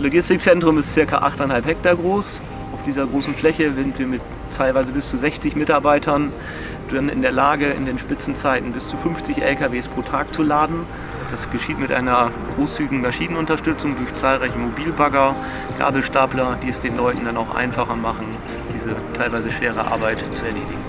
Logistikzentrum ist ca. 8,5 Hektar groß. Auf dieser großen Fläche sind wir mit teilweise bis zu 60 Mitarbeitern dann in der Lage, in den Spitzenzeiten bis zu 50 LKWs pro Tag zu laden. Das geschieht mit einer großzügigen Maschinenunterstützung durch zahlreiche Mobilbagger, Gabelstapler, die es den Leuten dann auch einfacher machen, diese teilweise schwere Arbeit zu erledigen.